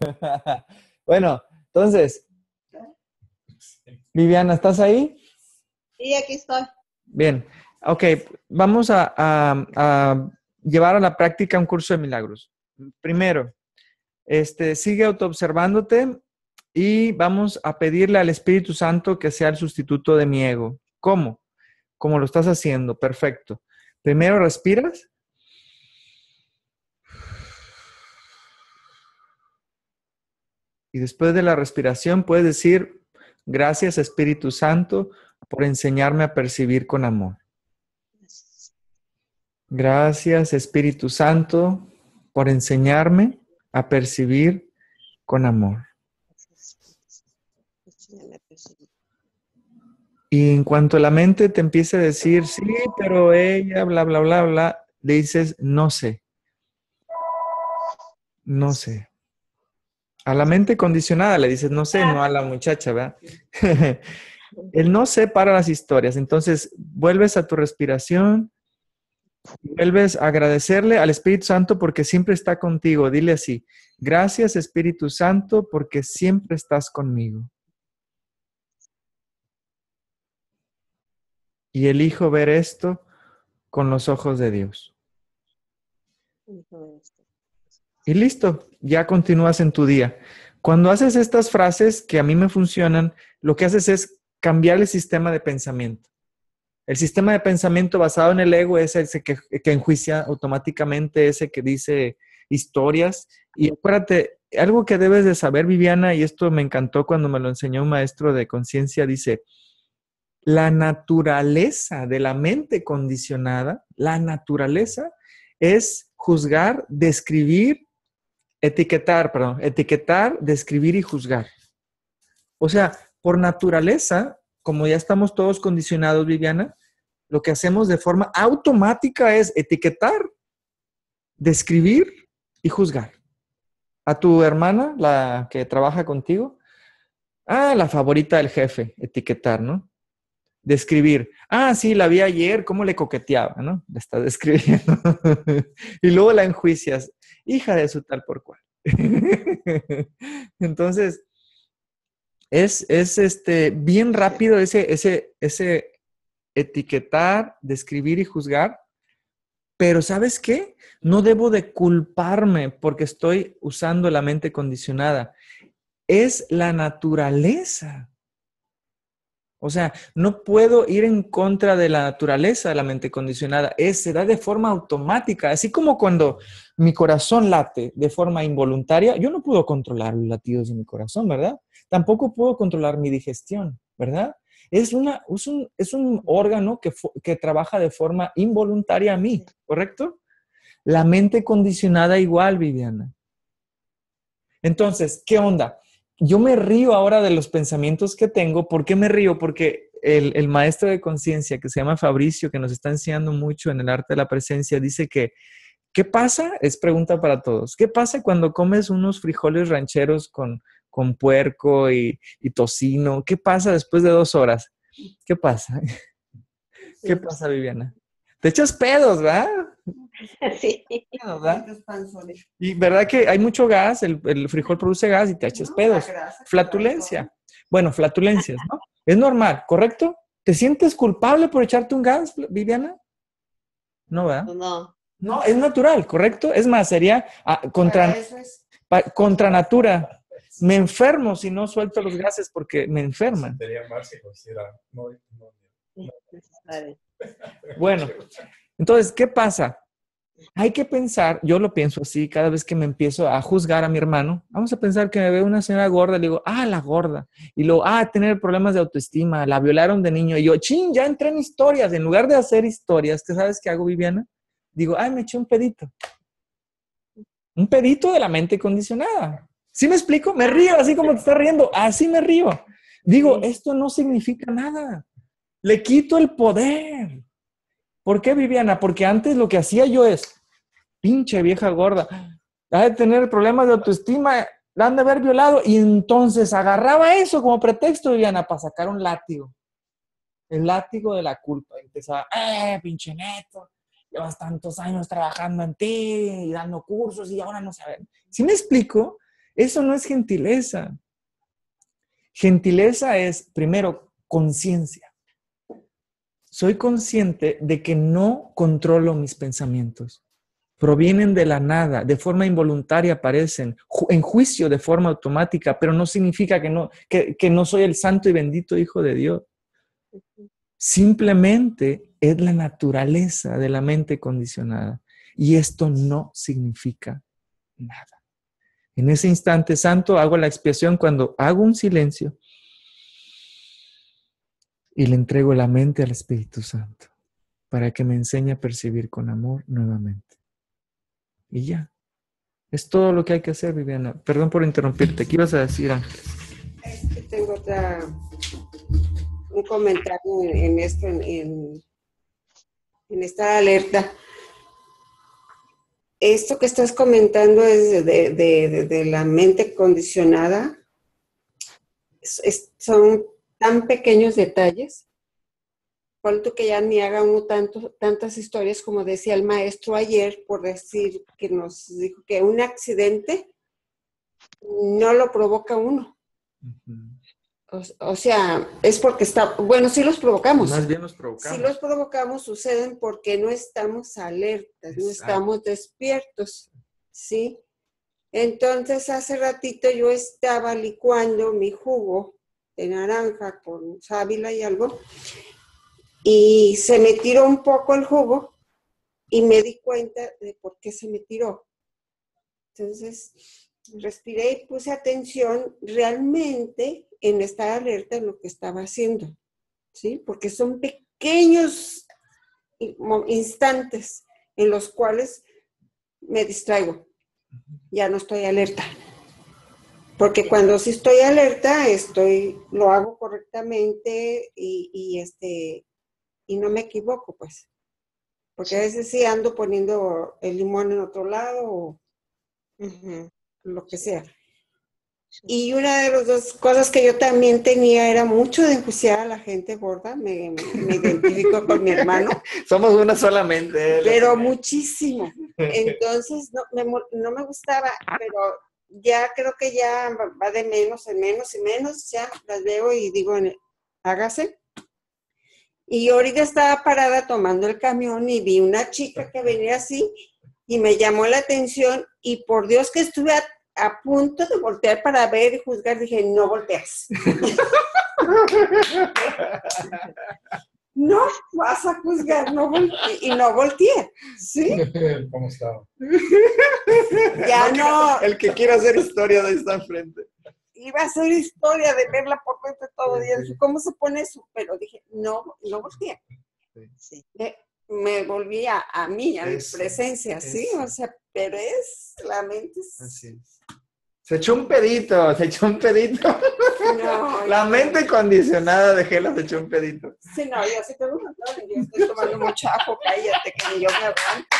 bueno, entonces, Viviana, ¿estás ahí? Sí, aquí estoy. Bien, ok, vamos a, a llevar a la práctica un curso de milagros. Primero, este, sigue autoobservándote y vamos a pedirle al Espíritu Santo que sea el sustituto de mi ego. ¿Cómo? Como lo estás haciendo, perfecto. Primero respiras. Y después de la respiración puedes decir, gracias Espíritu Santo por enseñarme a percibir con amor. Gracias Espíritu Santo por enseñarme a percibir con amor. Y en cuanto la mente te empiece a decir, sí, pero ella, bla, bla, bla, bla, le dices, no sé. No sé. A la mente condicionada le dices, no sé, no a la muchacha, ¿verdad? El no sé para las historias. Entonces, vuelves a tu respiración, vuelves a agradecerle al Espíritu Santo porque siempre está contigo. Dile así, gracias Espíritu Santo porque siempre estás conmigo. y elijo ver esto con los ojos de Dios. Y listo, ya continúas en tu día. Cuando haces estas frases que a mí me funcionan, lo que haces es cambiar el sistema de pensamiento. El sistema de pensamiento basado en el ego es ese que, que enjuicia automáticamente, ese que dice historias. Y acuérdate, algo que debes de saber, Viviana, y esto me encantó cuando me lo enseñó un maestro de conciencia, dice, la naturaleza de la mente condicionada, la naturaleza es juzgar, describir, etiquetar, perdón, etiquetar, describir y juzgar. O sea, por naturaleza, como ya estamos todos condicionados, Viviana, lo que hacemos de forma automática es etiquetar, describir y juzgar. A tu hermana, la que trabaja contigo, ah, la favorita del jefe, etiquetar, ¿no? describir. Ah, sí, la vi ayer, cómo le coqueteaba, ¿no? Le está describiendo. y luego la enjuicias, hija de su tal por cual. Entonces, es, es, este, bien rápido ese, ese, ese etiquetar, describir y juzgar. Pero ¿sabes qué? No debo de culparme porque estoy usando la mente condicionada. Es la naturaleza o sea, no puedo ir en contra de la naturaleza de la mente condicionada. Es, se da de forma automática. Así como cuando mi corazón late de forma involuntaria, yo no puedo controlar los latidos de mi corazón, ¿verdad? Tampoco puedo controlar mi digestión, ¿verdad? Es, una, es, un, órgano que, que trabaja de forma involuntaria a mí, ¿correcto? La mente condicionada igual, Viviana. Entonces, ¿qué onda? Yo me río ahora de los pensamientos que tengo. ¿Por qué me río? Porque el, maestro de conciencia que se llama Fabricio, que nos está enseñando mucho en el arte de la presencia, dice que, ¿qué pasa? Es pregunta para todos. ¿Qué pasa cuando comes unos frijoles rancheros con, con puerco y, y tocino? ¿Qué pasa después de dos horas? ¿Qué pasa? ¿Qué pasa, Viviana? Te echas pedos, ¿verdad? Sí. ¿verdad? Y verdad que hay mucho gas, el, frijol produce gas y te echas pedos. Flatulencia. Bueno, flatulencias, ¿no? Es normal, ¿correcto? ¿Te sientes culpable por echarte un gas, Viviana? No, ¿verdad? No. No, es natural, ¿correcto? Es más, sería ah, contra, contra natura. Me enfermo si no suelto los gases porque me enferman. Sería más bueno, entonces, ¿qué pasa? Hay que pensar, yo lo pienso así, cada vez que me empiezo a juzgar a mi hermano, vamos a pensar que me ve una señora gorda, le digo, ah, la gorda, y luego, ah, tener problemas de autoestima, la violaron de niño, y yo, chin, ya entré en historias, en lugar de hacer historias, ¿qué sabes qué hago, Viviana? Digo, ay, me eché un pedito. Un pedito de la mente condicionada. ¿Sí me explico? Me río así como te está riendo, así me río. Digo, esto no significa nada. Le quito el poder. ¿Por qué, Viviana? Porque antes lo que hacía yo es, pinche vieja gorda, ha de tener problemas de autoestima, la han de haber violado, y entonces agarraba eso como pretexto, Viviana, para sacar un látigo. El látigo de la culpa. empezaba, eh, pinche neto, llevas tantos años trabajando en ti y dando cursos y ahora no saben. ¿Sí me explico? Eso no es gentileza. Gentileza es, primero, conciencia. Soy consciente de que no controlo mis pensamientos. Provienen de la nada, de forma involuntaria aparecen, en juicio de forma automática, pero no significa que no, que, que no soy el santo y bendito Hijo de Dios. Simplemente es la naturaleza de la mente condicionada. Y esto no significa nada. En ese instante santo hago la expiación cuando hago un silencio y le entrego la mente al Espíritu Santo para que me enseñe a percibir con amor nuevamente. Y ya. Es todo lo que hay que hacer, Viviana. Perdón por interrumpirte. ¿Qué ibas a decir, Ángeles? Tengo otra un comentario en, esto, en, esta alerta. Esto que estás comentando es de, la mente condicionada. son tan pequeños detalles. Cuanto que ya ni haga uno tanto, tantas historias como decía el maestro ayer, por decir que nos dijo que un accidente no lo provoca uno. O, sea, es porque está, bueno, sí los provocamos. Más bien los provocamos. Sí los provocamos, suceden porque no estamos alertas, no estamos despiertos, ¿sí? Entonces, hace ratito yo estaba licuando mi jugo de naranja con sábila y algo, y se me tiró un poco el jugo y me di cuenta de por qué se me tiró. Entonces, respiré y puse atención realmente en estar alerta en lo que estaba haciendo, ¿sí? Porque son pequeños instantes en los cuales me distraigo, ya no estoy alerta. Porque cuando sí estoy alerta, estoy, lo hago correctamente y, este, y no me equivoco, pues. Porque a veces sí ando poniendo el limón en otro lado o lo que sea. Y una de las dos cosas que yo también tenía era mucho de enjuiciar a la gente gorda. Me, me, identifico con mi hermano. Somos una solamente. Pero muchísimo. Entonces no me, no me gustaba, pero ya creo que ya va de menos en menos y menos. Ya las veo y digo, hágase. Y ahorita estaba parada tomando el camión y vi una chica que venía así y me llamó la atención y por Dios que estuve a, punto de voltear para ver y juzgar, dije, no volteas. no vas a juzgar, no y no volteé, ¿sí? ¿Cómo estaba? ya no. El que quiera hacer historia de esta frente. Iba a hacer historia de verla por dentro todo el día. ¿Cómo se pone eso? Pero dije, no, no volteé. Sí me volví a, mí, a mi presencia, ¿sí? O sea, pero es, la mente Así Se echó un pedito, se echó un pedito. No, la mente condicionada de Gela se echó un pedito. Sí, no, yo sí tengo un yo estoy tomando ajo, cállate, que ni yo me aguanto.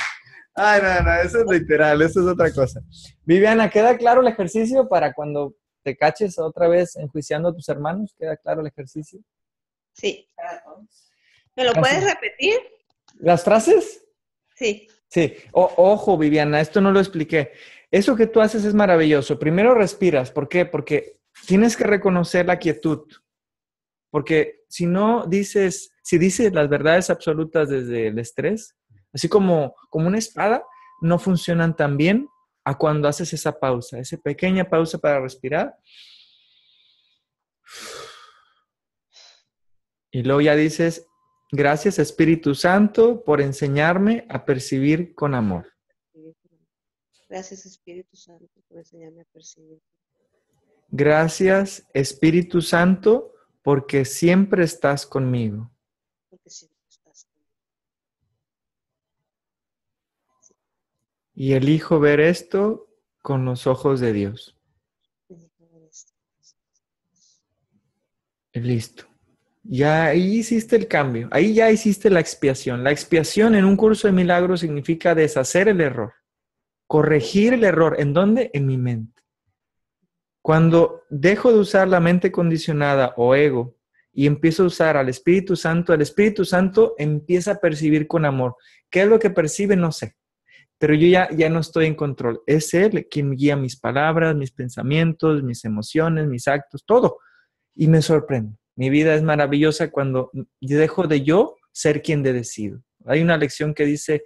Ay, no, no, eso es literal, eso es otra cosa. Viviana, ¿queda claro el ejercicio para cuando te caches otra vez enjuiciando a tus hermanos? ¿Queda claro el ejercicio? Sí. ¿Me lo puedes repetir? ¿Las frases? Sí. Sí. ojo, Viviana, esto no lo expliqué. Eso que tú haces es maravilloso. Primero respiras. ¿Por qué? Porque tienes que reconocer la quietud. Porque si no dices, si dices las verdades absolutas desde el estrés, así como, como una espada, no funcionan tan bien a cuando haces esa pausa, esa pequeña pausa para respirar. Y luego ya dices, Gracias Espíritu Santo por enseñarme a percibir con amor. Gracias Espíritu Santo por enseñarme a percibir. Gracias Espíritu Santo porque siempre estás conmigo. Y elijo ver esto con los ojos de Dios. Listo. Ya ahí hiciste el cambio, ahí ya hiciste la expiación. La expiación en un curso de milagros significa deshacer el error, corregir el error. ¿En dónde? En mi mente. Cuando dejo de usar la mente condicionada o ego y empiezo a usar al Espíritu Santo, el Espíritu Santo empieza a percibir con amor. ¿Qué es lo que percibe? No sé. pero yo ya, ya no estoy en control. Es Él quien guía mis palabras, mis pensamientos, mis emociones, mis actos, todo. Y me sorprende. Mi vida es maravillosa cuando dejo de yo ser quien de decido. Hay una lección que dice,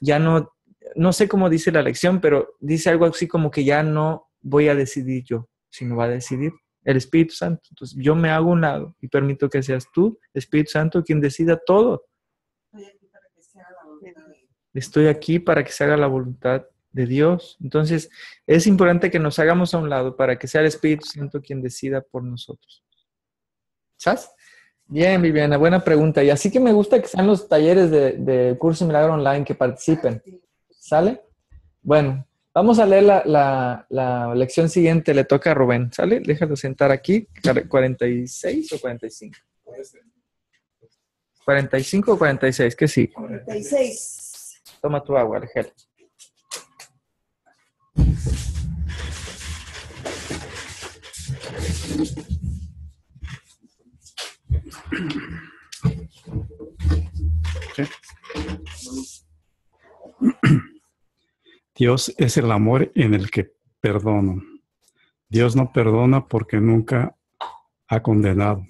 ya no, no sé cómo dice la lección, pero dice algo así como que ya no voy a decidir yo, sino va a decidir el Espíritu Santo. Entonces yo me hago un lado y permito que seas tú, Espíritu Santo, quien decida todo. Estoy aquí para que se haga la voluntad de Dios. Entonces, es importante que nos hagamos a un lado para que sea el Espíritu Santo quien decida por nosotros. ¿Sabes? Bien, Viviana, buena pregunta. Y así que me gusta que sean los talleres de, curso Milagro Online que participen. ¿Sale? Bueno, vamos a leer la, la, lección siguiente. Le toca a Rubén. ¿Sale? Déjalo sentar aquí. ¿46 o 45? 45 o 46, ¿qué sí? 46. Toma tu agua, Argel. Dios es el amor en el que perdono. Dios no perdona porque nunca ha condenado.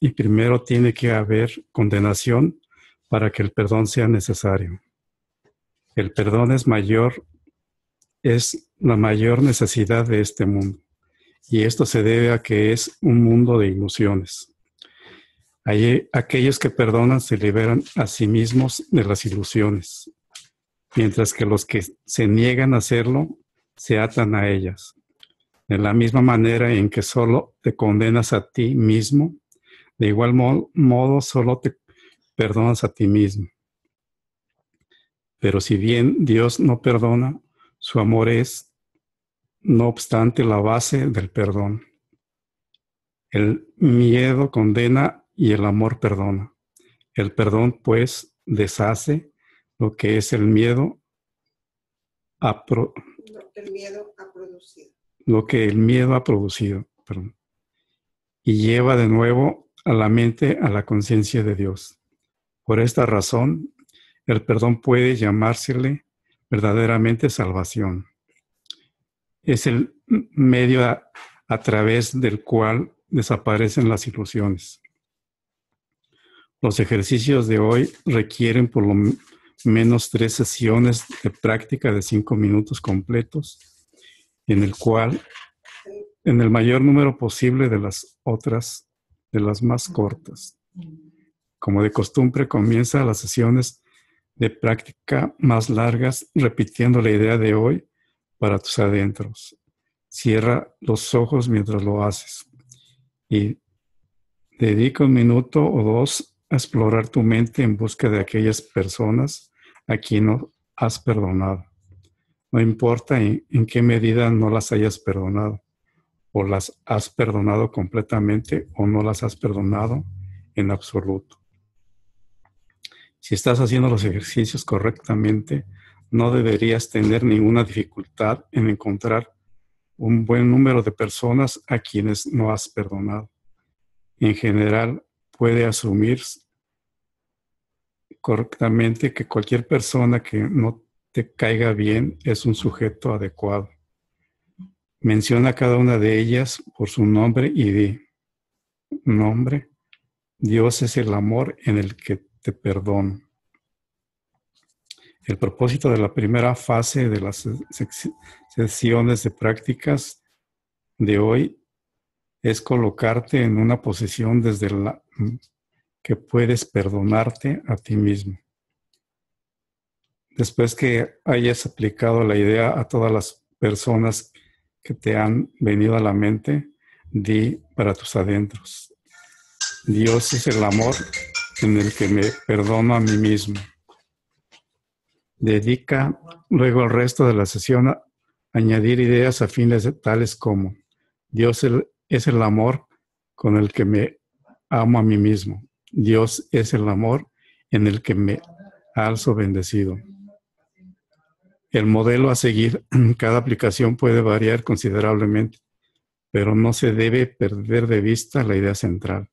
Y primero tiene que haber condenación para que el perdón sea necesario. El perdón es mayor, es la mayor necesidad de este mundo. Y esto se debe a que es un mundo de ilusiones. Aquellos que perdonan se liberan a sí mismos de las ilusiones, mientras que los que se niegan a hacerlo se atan a ellas. De la misma manera en que solo te condenas a ti mismo, de igual modo solo te perdonas a ti mismo. Pero si bien Dios no perdona, su amor es, no obstante, la base del perdón. El miedo condena y el amor perdona. El perdón, pues, deshace lo que es el miedo a lo que el miedo ha producido. Lo que el miedo ha producido, Y lleva de nuevo a la mente a la conciencia de Dios. Por esta razón, el perdón puede llamársele verdaderamente salvación. Es el medio a, través del cual desaparecen las ilusiones. Los ejercicios de hoy requieren por lo menos tres sesiones de práctica de cinco minutos completos, en el cual, en el mayor número posible de las otras, de las más cortas. Como de costumbre, comienza las sesiones de práctica más largas repitiendo la idea de hoy para tus adentros. Cierra los ojos mientras lo haces y dedica un minuto o dos explorar tu mente en busca de aquellas personas a quien no has perdonado. No importa en, en qué medida no las hayas perdonado, o las has perdonado completamente o no las has perdonado en absoluto. Si estás haciendo los ejercicios correctamente, no deberías tener ninguna dificultad en encontrar un buen número de personas a quienes no has perdonado. En general, puede asumir correctamente que cualquier persona que no te caiga bien es un sujeto adecuado. Menciona cada una de ellas por su nombre y di, nombre, Dios es el amor en el que te perdono. El propósito de la primera fase de las sesiones de prácticas de hoy es colocarte en una posición desde la que puedes perdonarte a ti mismo. Después que hayas aplicado la idea a todas las personas que te han venido a la mente, di para tus adentros. Dios es el amor en el que me perdono a mí mismo. Dedica luego el resto de la sesión a añadir ideas afines tales como Dios es el amor con el que me amo a mí mismo. Dios es el amor en el que me alzo bendecido. El modelo a seguir en cada aplicación puede variar considerablemente, pero no se debe perder de vista la idea central.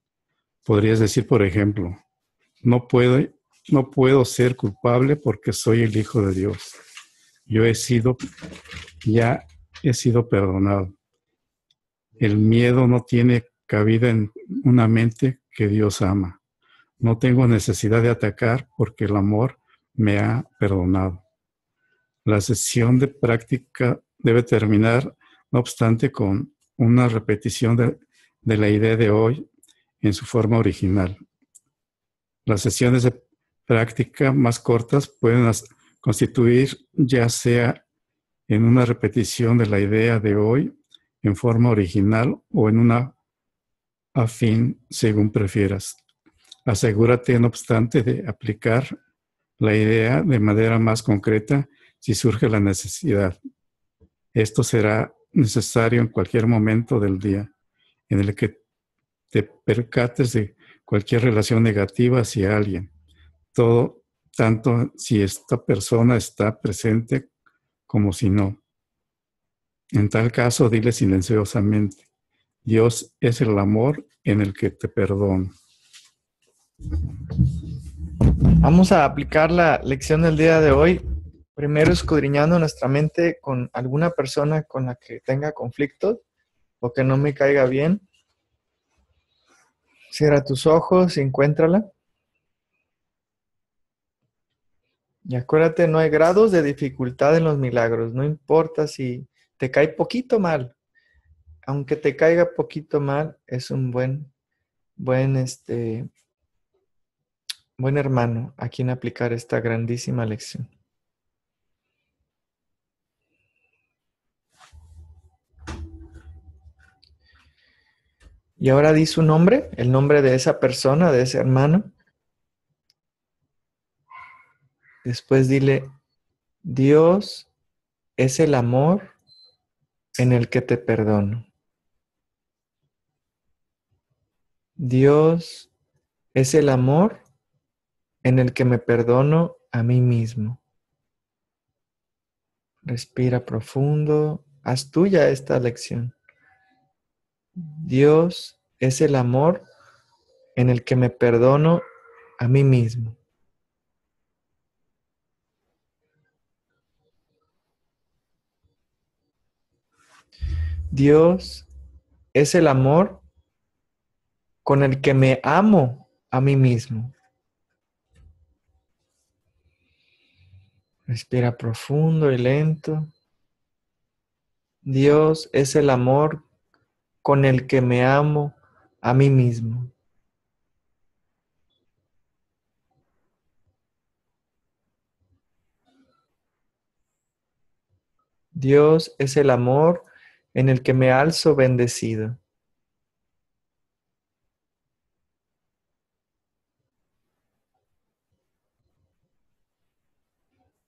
Podrías decir, por ejemplo, no puedo, no puedo ser culpable porque soy el Hijo de Dios. Yo he sido, ya he sido perdonado. El miedo no tiene cabida en una mente que Dios ama. No tengo necesidad de atacar porque el amor me ha perdonado. La sesión de práctica debe terminar, no obstante, con una repetición de, la idea de hoy en su forma original. Las sesiones de práctica más cortas pueden constituir ya sea en una repetición de la idea de hoy en forma original o en una afín según prefieras. Asegúrate, no obstante, de aplicar la idea de manera más concreta si surge la necesidad. Esto será necesario en cualquier momento del día en el que te percates de cualquier relación negativa hacia alguien. Todo, tanto si esta persona está presente como si no. En tal caso, dile silenciosamente, Dios es el amor en el que te perdono. Vamos a aplicar la lección del día de hoy, primero escudriñando nuestra mente con alguna persona con la que tenga conflictos o que no me caiga bien. Cierra tus ojos y encuéntrala. Y acuérdate, no hay grados de dificultad en los milagros. No importa si te cae poquito mal. Aunque te caiga poquito mal, es un buen, buen, este, buen hermano a quien aplicar esta grandísima lección. Y ahora di su nombre, el nombre de esa persona, de ese hermano. Después dile, Dios es el amor en el que te perdono. Dios es el amor en el que me perdono a mí mismo. Respira profundo, haz tuya esta lección. Dios es el amor en el que me perdono a mí mismo. Dios es el amor con el que me amo a mí mismo. Respira profundo y lento. Dios es el amor con el que me amo a mí mismo. Dios es el amor en el que me alzo bendecido.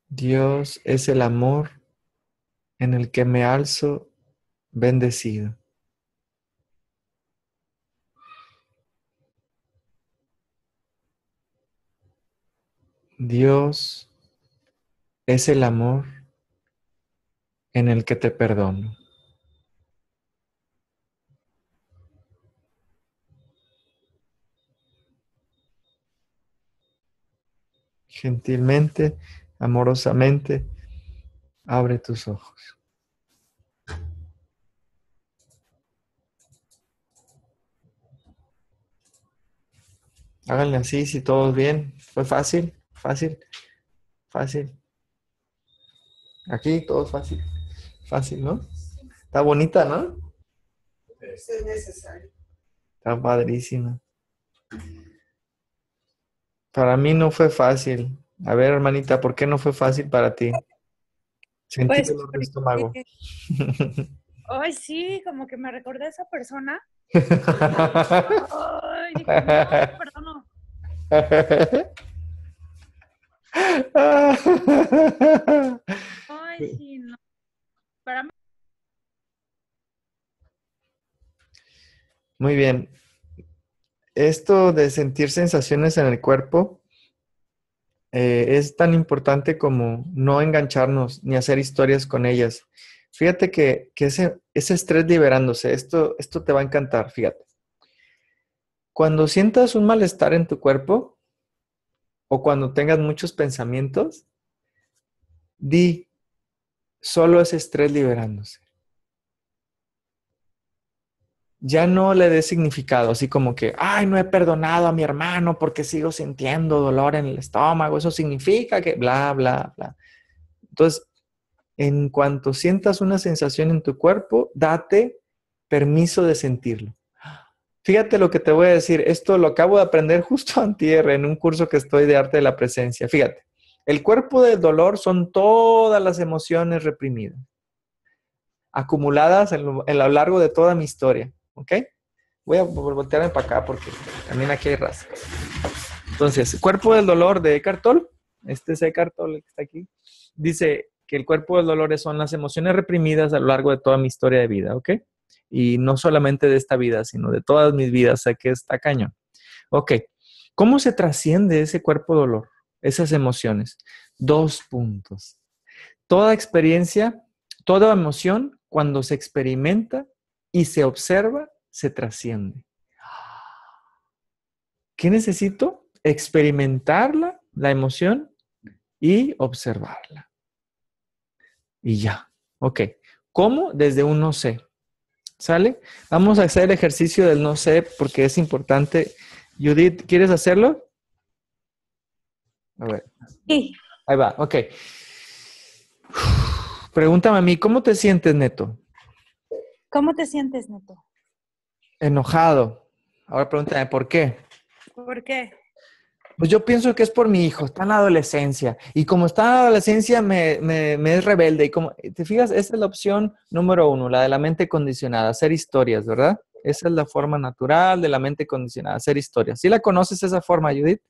Dios es el amor en el que me alzo bendecido. Dios es el amor en el que te perdono. Gentilmente amorosamente, abre tus ojos. Háganle así, si todo bien. Fue fácil, fácil, fácil. Aquí todo fácil. Fácil, ¿no? Está bonita, ¿no? Es necesario. Está padrísima. Para mí no fue fácil. A ver, hermanita, ¿por qué no fue fácil para ti? Sentir Pues, dolor de estómago. Ay, sí, como que me recordé a esa persona. Ay, dije, no, perdono. Ay, sí, no. Para mí, Muy bien. Esto de sentir sensaciones en el cuerpo eh, es tan importante como no engancharnos ni hacer historias con ellas. Fíjate que, ese, estrés liberándose, esto, esto te va a encantar, fíjate. Cuando sientas un malestar en tu cuerpo o cuando tengas muchos pensamientos, di, solo es estrés liberándose. Ya no le dé significado, así como que, ay, no he perdonado a mi hermano porque sigo sintiendo dolor en el estómago. Eso significa que, bla, bla, bla. Entonces, en cuanto sientas una sensación en tu cuerpo, date permiso de sentirlo. Fíjate lo que te voy a decir. Esto lo acabo de aprender justo antier en un curso que estoy de arte de la presencia. Fíjate, el cuerpo del dolor son todas las emociones reprimidas, acumuladas a lo largo de toda mi historia. ¿Ok? Voy a voltearme para acá porque también aquí hay raza. Entonces, cuerpo del dolor de Eckhart Tolle, este es Eckhart Tolle que está aquí, dice que el cuerpo del dolor son las emociones reprimidas a lo largo de toda mi historia de vida, ¿ok? Y no solamente de esta vida, sino de todas mis vidas, que está cañón. Ok, ¿cómo se trasciende ese cuerpo dolor, esas emociones? Dos puntos. Toda experiencia, toda emoción, cuando se experimenta, y se observa, se trasciende. ¿Qué necesito? Experimentarla, la emoción, y observarla. Y ya. Ok. ¿Cómo? Desde un no sé. ¿Sale? Vamos a hacer el ejercicio del no sé porque es importante. Judith, ¿quieres hacerlo? A ver. Sí. Ahí va, ok. Pregúntame a mí, ¿cómo te sientes, Neto? ¿Cómo te sientes, Neto? Enojado. Ahora pregúntame, ¿por qué? ¿Por qué? Pues yo pienso que es por mi hijo, está en la adolescencia. Y como está en la adolescencia, me, me, es rebelde. Y como, te fijas, esa es la opción número uno, la de la mente condicionada, hacer historias, ¿verdad? Esa es la forma natural de la mente condicionada, hacer historias. ¿Sí la conoces esa forma, Judith?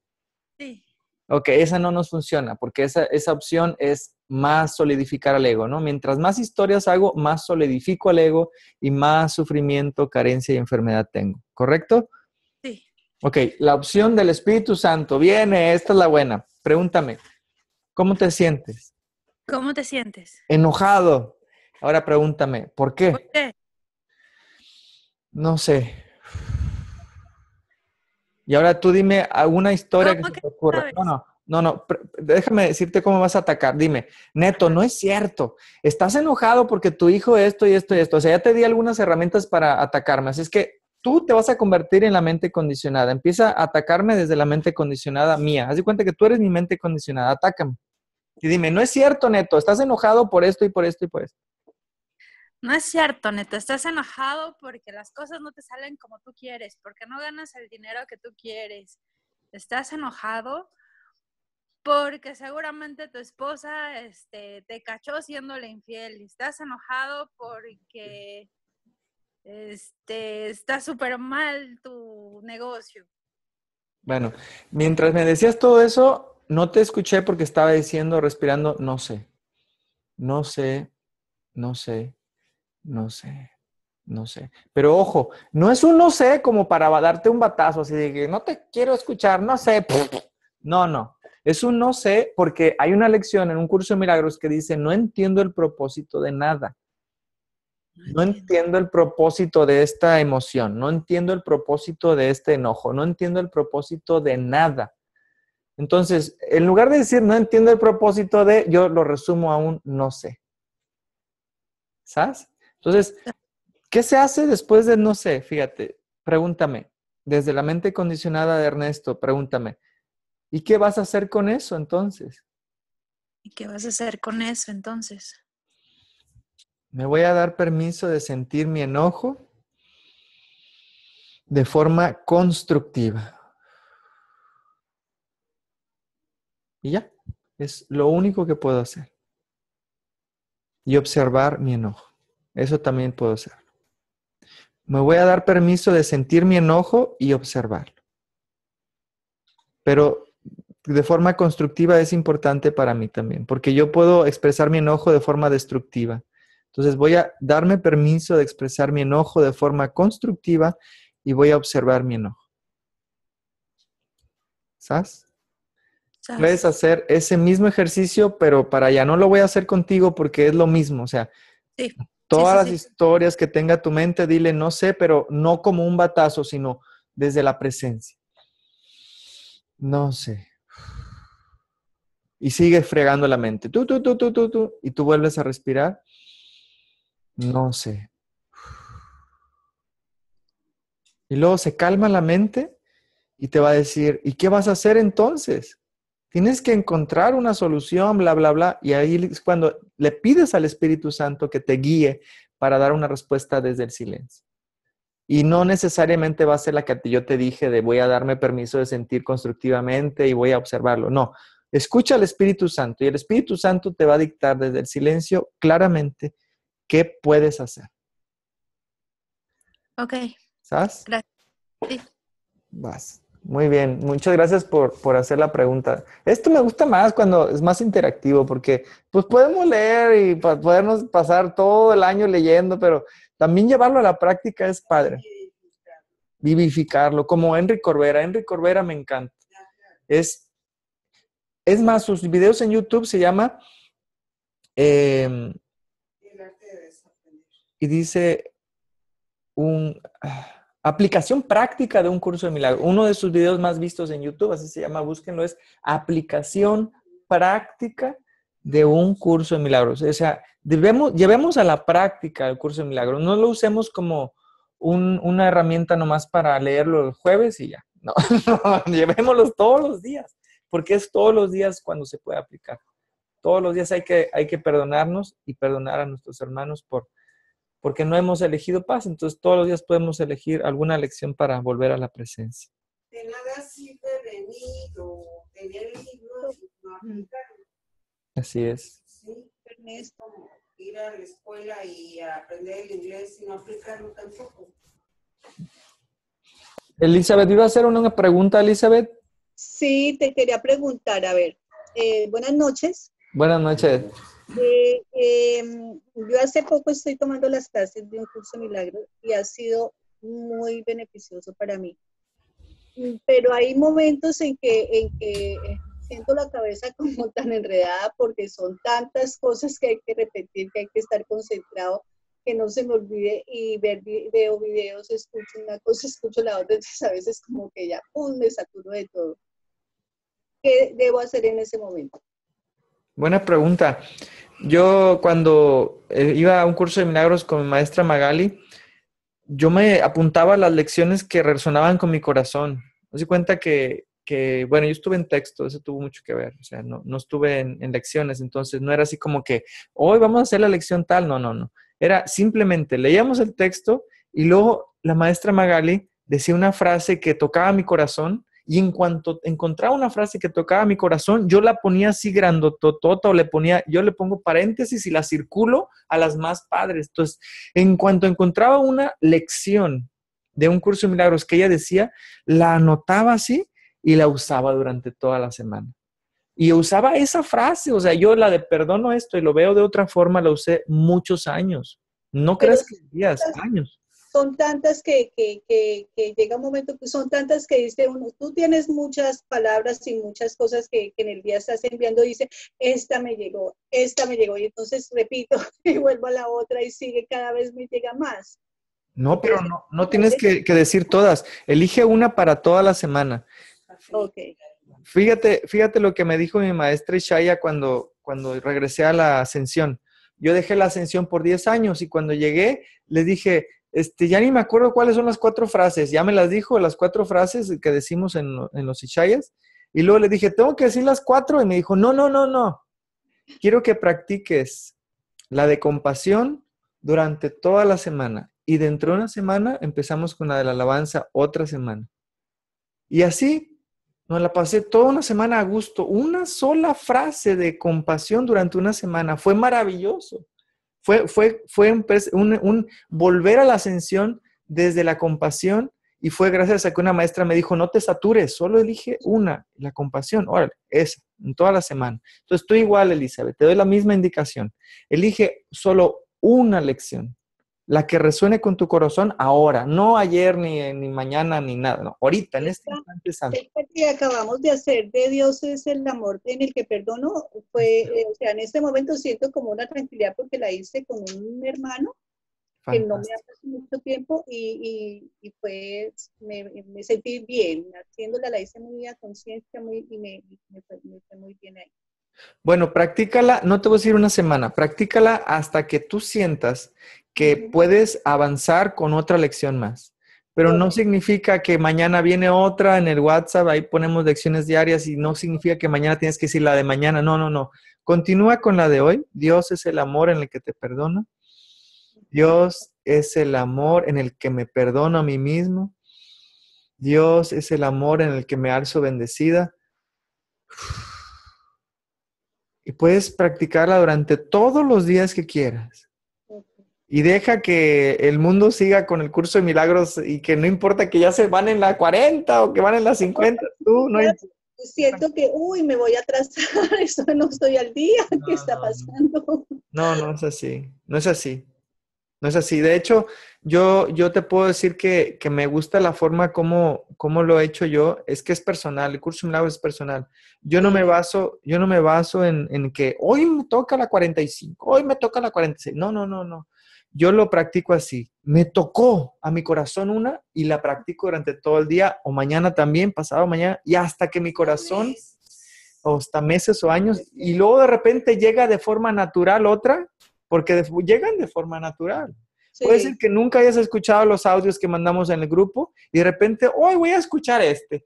Sí. Ok, esa no nos funciona porque esa, esa opción es más solidificar al ego, ¿no? Mientras más historias hago, más solidifico al ego y más sufrimiento, carencia y enfermedad tengo, ¿correcto? Sí. Ok, la opción del Espíritu Santo viene, esta es la buena. Pregúntame, ¿cómo te sientes? ¿Cómo te sientes? Enojado. Ahora pregúntame, ¿por qué? ¿Por qué? No sé. Y ahora tú dime alguna historia que se te ocurra. No, no, no, no, déjame decirte cómo vas a atacar. Dime, Neto, no es cierto. Estás enojado porque tu hijo esto y esto y esto. O sea, ya te di algunas herramientas para atacarme. Así es que tú te vas a convertir en la mente condicionada. Empieza a atacarme desde la mente condicionada mía. Haz de cuenta que tú eres mi mente condicionada. Atácame. Y dime, no es cierto, Neto. Estás enojado por esto y por esto y por esto. No es cierto, Neto. Estás enojado porque las cosas no te salen como tú quieres, porque no ganas el dinero que tú quieres. Estás enojado porque seguramente tu esposa este, te cachó siéndole infiel estás enojado porque este, está súper mal tu negocio. Bueno, mientras me decías todo eso, no te escuché porque estaba diciendo, respirando, no sé, no sé, no sé, no sé, no sé. Pero ojo, no es un no sé como para darte un batazo, así de que no te quiero escuchar, no sé. No, no. Es un no sé porque hay una lección en un curso de milagros que dice, no entiendo el propósito de nada. No entiendo el propósito de esta emoción, no entiendo el propósito de este enojo, no entiendo el propósito de nada. Entonces, en lugar de decir no entiendo el propósito de, yo lo resumo a un no sé. ¿Sabes? Entonces, ¿qué se hace después de no sé? Fíjate, pregúntame, desde la mente condicionada de Ernesto, pregúntame, ¿Y qué vas a hacer con eso entonces? ¿Y qué vas a hacer con eso entonces? Me voy a dar permiso de sentir mi enojo de forma constructiva. Y ya, es lo único que puedo hacer. Y observar mi enojo. Eso también puedo hacer. Me voy a dar permiso de sentir mi enojo y observarlo. Pero de forma constructiva es importante para mí también, porque yo puedo expresar mi enojo de forma destructiva. Entonces voy a darme permiso de expresar mi enojo de forma constructiva y voy a observar mi enojo. ¿Sabes? Puedes hacer ese mismo ejercicio, pero para allá no lo voy a hacer contigo porque es lo mismo. O sea, todas las historias que tenga tu mente, dile no sé, pero no como un batazo, sino desde la presencia. No sé. Y sigue fregando la mente. Tú, tú, tú, tú, tú, tú. Y tú vuelves a respirar. No sé. Y luego se calma la mente y te va a decir, ¿y qué vas a hacer entonces? Tienes que encontrar una solución, bla, bla, bla. Y ahí es cuando le pides al Espíritu Santo que te guíe para dar una respuesta desde el silencio. Y no necesariamente va a ser la que yo te dije de voy a darme permiso de sentir constructivamente y voy a observarlo. No, escucha al Espíritu Santo y el Espíritu Santo te va a dictar desde el silencio claramente qué puedes hacer. Ok. ¿Sabes? Gracias. Sí. Vas. Muy bien, muchas gracias por, por, hacer la pregunta. Esto me gusta más cuando es más interactivo porque pues podemos leer y podernos pasar todo el año leyendo, pero también llevarlo a la práctica es padre. Vivificarlo, como Henry Corbera. Henry Corbera me encanta. Es, es más, sus videos en YouTube se llama eh, y dice un... Ah, Aplicación práctica de un curso de milagro. Uno de sus videos más vistos en YouTube, así se llama, búsquenlo, es aplicación práctica de un curso de milagros. O sea, debemos, llevemos a la práctica el curso de milagros. No lo usemos como una herramienta nomás para leerlo el jueves y ya. No, no, llevémoslo todos los días, porque es todos los días cuando se puede aplicar. Todos los días hay que, hay que perdonarnos y perdonar a nuestros hermanos por, porque no hemos elegido paz, entonces todos los días podemos elegir alguna lección para volver a la presencia. De nada sirve venir o tener libros y no aplicarlo. Así es. Sí, es como ir a la escuela y aprender el inglés y no aplicarlo tampoco. Elizabeth, ¿iba a hacer una pregunta, Elizabeth? Sí, te quería preguntar, a ver, eh, buenas noches. Buenas noches. Eh, em, yo hace poco estoy tomando las clases de un curso milagro y ha sido muy beneficioso para mí. Pero hay momentos en que, en que siento la cabeza como tan enredada porque son tantas cosas que hay que repetir, que hay que estar concentrado, que no se me olvide y ver veo videos, escucho una cosa, escucho la otra, entonces a veces como que ya, pum, me saturo de todo. ¿Qué debo hacer en ese momento? Buena pregunta. Yo cuando eh, iba a un curso de milagros con mi maestra Magali, yo me apuntaba a las lecciones que resonaban con mi corazón. Me di cuenta que, que, bueno, yo estuve en texto, eso tuvo mucho que ver, o sea, no, no estuve en, en, lecciones, entonces no era así como que, hoy vamos a hacer la lección tal, no, no, no. Era simplemente leíamos el texto y luego la maestra Magali decía una frase que tocaba mi corazón y en cuanto encontraba una frase que tocaba mi corazón, yo la ponía así grandototota o le ponía, yo le pongo paréntesis y la circulo a las más padres. Entonces, en cuanto encontraba una lección de un curso de milagros que ella decía, la anotaba así y la usaba durante toda la semana. Y usaba esa frase, o sea, yo la de perdono esto y lo veo de otra forma, la usé muchos años. No crees que días, años son tantas que, que, que, que, llega un momento que son tantas que dice uno, tú tienes muchas palabras y muchas cosas que, en el día estás enviando, dice, esta me llegó, esta me llegó, y entonces repito y vuelvo a la otra y sigue, cada vez me llega más. No, pero no, no tienes que, decir todas, elige una para toda la semana. Ok. Fíjate, fíjate lo que me dijo mi maestra Ishaya cuando, cuando regresé a la ascensión. Yo dejé la ascensión por 10 años y cuando llegué le dije, este, ya ni me acuerdo cuáles son las cuatro frases, ya me las dijo, las cuatro frases que decimos en, los Ishayas, y luego le dije, tengo que decir las cuatro, y me dijo, no, no, no, no, quiero que practiques la de compasión durante toda la semana, y dentro de una semana empezamos con la de la alabanza otra semana. Y así nos la pasé toda una semana a gusto, una sola frase de compasión durante una semana, fue maravilloso. Fue, fue, fue un, un, volver a la ascensión desde la compasión y fue gracias a que una maestra me dijo, no te satures, solo elige una, la compasión, órale, esa, en toda la semana. Entonces, tú igual, Elizabeth, te doy la misma indicación. Elige solo una lección la que resuene con tu corazón ahora, no ayer, ni, ni mañana, ni nada, no, ahorita, en este instante santo. que acabamos de hacer de Dios es el amor en el que perdono, fue, eh, o sea, en este momento siento como una tranquilidad porque la hice con un hermano que no me hace mucho tiempo y, y, y pues me, me, sentí bien, haciéndola la hice muy a conciencia muy, y me, me, fue muy bien ahí. Bueno, practícala, no te voy a decir una semana, practícala hasta que tú sientas que puedes avanzar con otra lección más. Pero no significa que mañana viene otra en el WhatsApp, ahí ponemos lecciones diarias y no significa que mañana tienes que decir la de mañana. No, no, no. Continúa con la de hoy. Dios es el amor en el que te perdona. Dios es el amor en el que me perdono a mí mismo. Dios es el amor en el que me alzo bendecida. Y puedes practicarla durante todos los días que quieras. Y deja que el mundo siga con el curso de milagros y que no importa que ya se van en la 40 o que van en la 50, tú no Siento que, uy, me voy a atrasar, eso no estoy al día, ¿qué No, está pasando? No, no es así. No es así. No es así. De hecho, yo, yo te puedo decir que, que me gusta la forma como, como lo he hecho yo. Es que es personal. El curso de milagros es personal. Yo no me baso, yo no me baso en, en que hoy me toca la 45, hoy me toca la 46. No, no, no, no. Yo lo practico así. Me tocó a mi corazón una y la practico durante todo el día o mañana también, pasado mañana, y hasta que mi corazón o hasta meses o años, y luego de repente llega de forma natural otra, porque de- llegan de forma natural. Puede Sí. ser que nunca hayas escuchado los audios que mandamos en el grupo y de repente, hoy voy a escuchar este.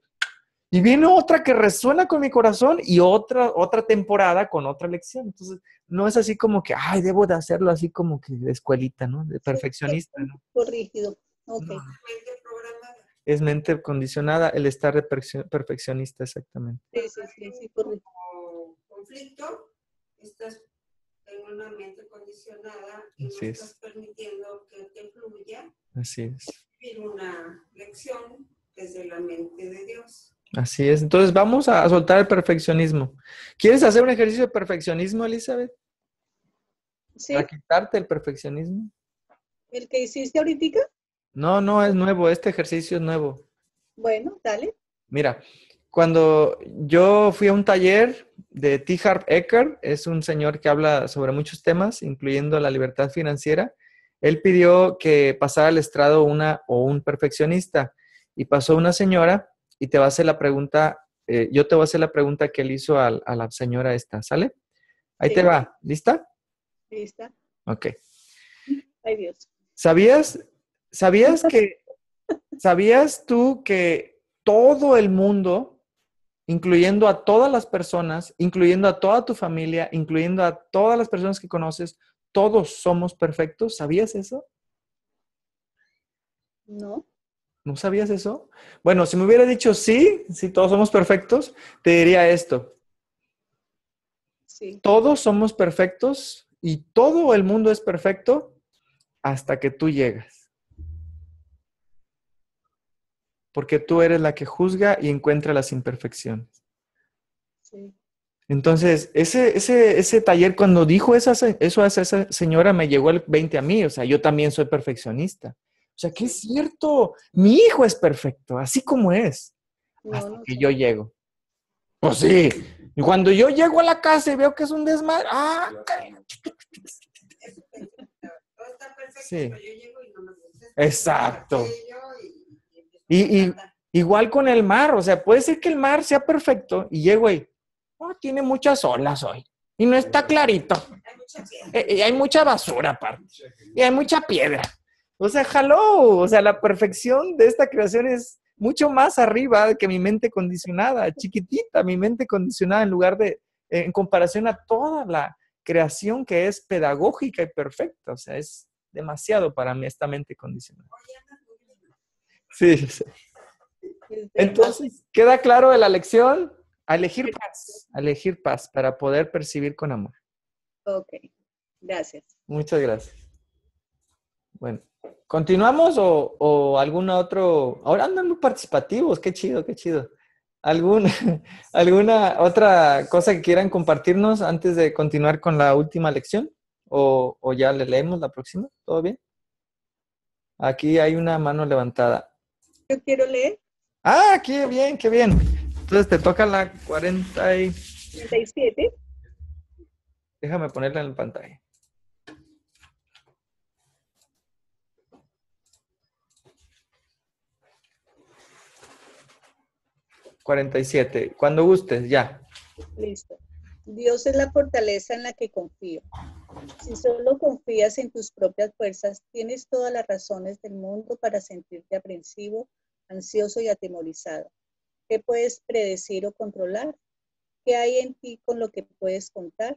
Y viene otra que resuena con mi corazón y otra, otra temporada con otra lección. Entonces, no es así como que, ay, debo de hacerlo así como que de escuelita, ¿no? De perfeccionista, ¿no? Corrigido. Ok. No, Mente programada. es mente condicionada el estar de perfeccio- perfeccionista, exactamente. Sí, sí, sí, sí, correcto. Conflicto, estás en una mente condicionada y Así no es. estás permitiendo que te fluya Así es. vivir una lección desde la mente de Dios. Así es. Entonces vamos a soltar el perfeccionismo. ¿Quieres hacer un ejercicio de perfeccionismo, Elizabeth? Sí, Para quitarte el perfeccionismo. el que hiciste ahorita, No, no, es nuevo. Este ejercicio es nuevo. bueno, dale. Mira, cuando yo fui a un taller de T. Harv Eker, es un señor que habla sobre muchos temas, incluyendo la libertad financiera. Él pidió que pasara al estrado una o un perfeccionista y pasó una señora y te va a hacer la pregunta, eh, yo te voy a hacer la pregunta que él hizo al- a, la señora esta, ¿sale? Ahí Sí. te va, ¿lista? Lista. Ok. Ay, Dios. ¿Sabías, sabías que, sabías tú que todo el mundo, incluyendo a todas las personas, incluyendo a toda tu familia, incluyendo a todas las personas que conoces, todos somos perfectos? ¿Sabías eso? No. ¿No sabías eso? Bueno, si me hubiera dicho sí, si todos somos perfectos, te diría esto. Sí. Todos somos perfectos y todo el mundo es perfecto hasta que tú llegas. Porque tú eres la que juzga y encuentra las imperfecciones. Sí. Entonces, ese, ese, ese taller, cuando dijo esa, eso a esa señora, me llegó el 20 a mí. O sea, yo también soy perfeccionista. O sea, que es cierto, mi hijo es perfecto, así como es, No, hasta no que yo llego. Pues sí. Y cuando yo llego a la casa y veo que es un desmadre, ¡ah! Todo está perfecto, Sí. pero yo llego y no me gusta. Exacto. Y- y. Igual con el mar, o sea, puede ser que el mar sea perfecto y llego ahí, oh, tiene muchas olas hoy y no está clarito. Hay mucha piedra. Eh, Y hay mucha basura aparte. Y hay mucha piedra. O sea, hello, o sea, la perfección de esta creación es mucho más arriba que mi mente condicionada, chiquitita, mi mente condicionada en lugar de, en comparación a toda la creación que es pedagógica y perfecta. O sea, es demasiado para mí esta mente condicionada. Sí, sí, sí. Entonces, ¿queda claro de la lección? A elegir paz, a elegir paz para poder percibir con amor. Ok. Gracias. Muchas gracias. Bueno, ¿continuamos o, o alguna otro? Ahora andan muy participativos, qué chido, qué chido. ¿Algún, ¿Alguna otra cosa que quieran compartirnos antes de continuar con la última lección? ¿O, o ya le leemos la próxima? ¿Todo bien? Aquí hay una mano levantada. Yo quiero leer Ah, qué bien, qué bien. Entonces te toca la 40 y... 37. Déjame ponerla en pantalla. Cuarenta y siete. Cuando gustes, ya. Listo. Dios es la fortaleza en la que confío. Si solo confías en tus propias fuerzas, tienes todas las razones del mundo para sentirte aprensivo, ansioso y atemorizado. ¿Qué puedes predecir o controlar? ¿Qué hay en ti con lo que puedes contar?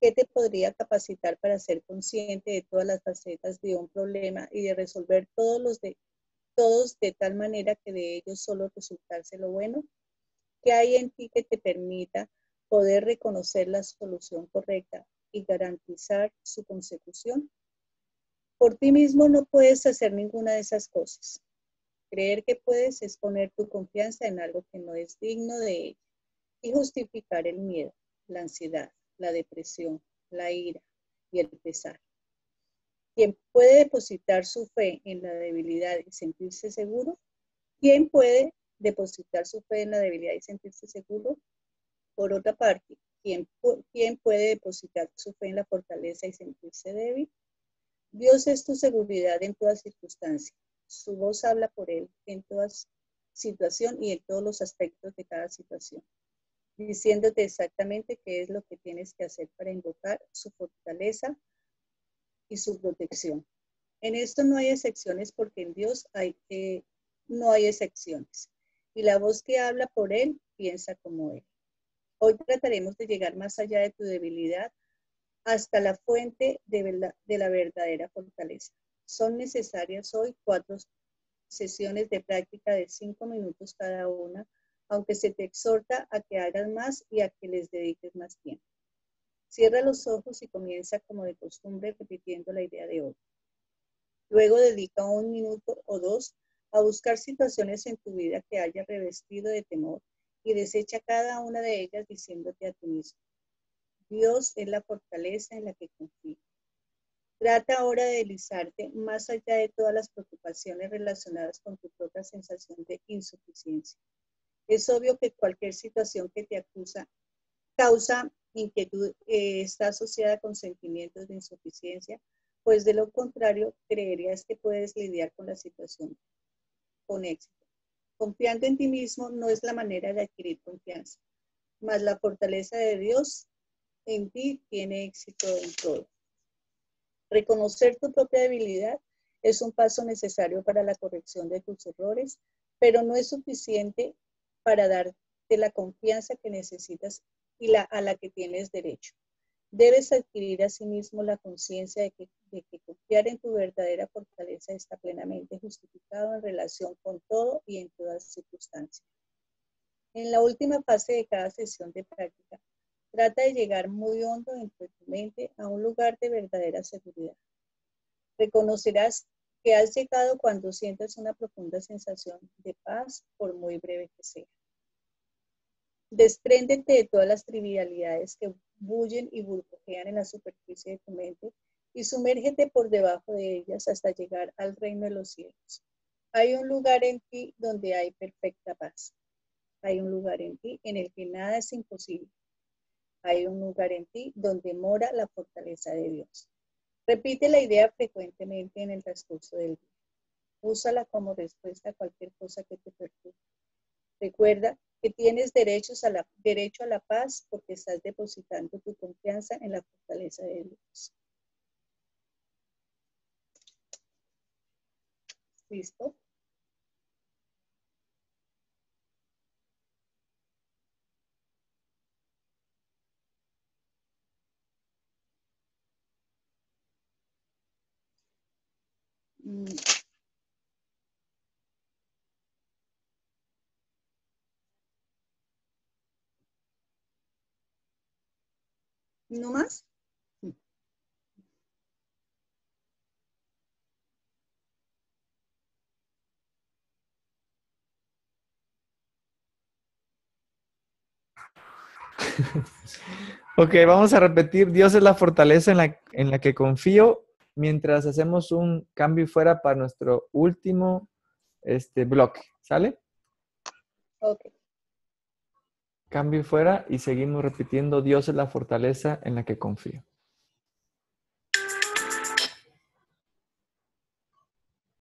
¿Qué te podría capacitar para ser consciente de todas las facetas de un problema y de resolver todos los de todos de tal manera que de ellos solo resultase lo bueno? ¿Qué hay en ti que te permita poder reconocer la solución correcta y garantizar su consecución? Por ti mismo no puedes hacer ninguna de esas cosas. Creer que puedes es poner tu confianza en algo que no es digno de ella y justificar el miedo, la ansiedad, la depresión, la ira y el pesar. ¿Quién puede depositar su fe en la debilidad y sentirse seguro? ¿Quién puede depositar su fe en la debilidad y sentirse seguro? Por otra parte, ¿quién, ¿quién puede depositar su fe en la fortaleza y sentirse débil? Dios es tu seguridad en toda circunstancia. Su voz habla por él en toda situación y en todos los aspectos de cada situación, diciéndote exactamente qué es lo que tienes que hacer para invocar su fortaleza y su protección. En esto no hay excepciones porque en Dios eh, no hay excepciones. Y la voz que habla por él piensa como él. Hoy trataremos de llegar más allá de tu debilidad hasta la fuente de, de la verdadera fortaleza. Son necesarias hoy cuatro sesiones de práctica de cinco minutos cada una, aunque se te exhorta a que hagas más y a que les dediques más tiempo. Cierra los ojos y comienza como de costumbre repitiendo la idea de hoy. Luego dedica un minuto o dos a buscar situaciones en tu vida que haya revestido de temor y desecha cada una de ellas diciéndote a ti mismo, Dios es la fortaleza en la que confío. Trata ahora de deslizarte más allá de todas las preocupaciones relacionadas con tu propia sensación de insuficiencia. Es obvio que cualquier situación que te acusa causa inquietud eh, está asociada con sentimientos de insuficiencia, pues de lo contrario creerías que puedes lidiar con la situación con éxito. Confiando en ti mismo no es la manera de adquirir confianza, mas la fortaleza de Dios en ti tiene éxito en todo. Reconocer tu propia debilidad es un paso necesario para la corrección de tus errores, pero no es suficiente para darte la confianza que necesitas y la, a la que tienes derecho. Debes adquirir asimismo la conciencia de que, confiar en tu verdadera fortaleza está plenamente justificado en relación con todo y en todas circunstancias. En la última fase de cada sesión de práctica, trata de llegar muy hondo dentro de tu mente a un lugar de verdadera seguridad. Reconocerás que has llegado cuando sientas una profunda sensación de paz, por muy breve que sea. Despréndete de todas las trivialidades que bullen y burbujean en la superficie de tu mente y sumérgete por debajo de ellas hasta llegar al reino de los cielos. Hay un lugar en ti donde hay perfecta paz. Hay un lugar en ti en el que nada es imposible. Hay un lugar en ti donde mora la fortaleza de Dios. Repite la idea frecuentemente en el transcurso del día. Úsala como respuesta a cualquier cosa que te perturbe. Recuerda que tienes derechos a la, derecho a la paz porque estás depositando tu confianza en la fortaleza de Dios. ¿Listo? Mm. ¿No más? ok, vamos a repetir, Dios es la fortaleza en la, en la que confío mientras hacemos un cambio y fuera para nuestro último este, bloque, ¿sale? Ok. Cambio y fuera y seguimos repitiendo, Dios es la fortaleza en la que confío.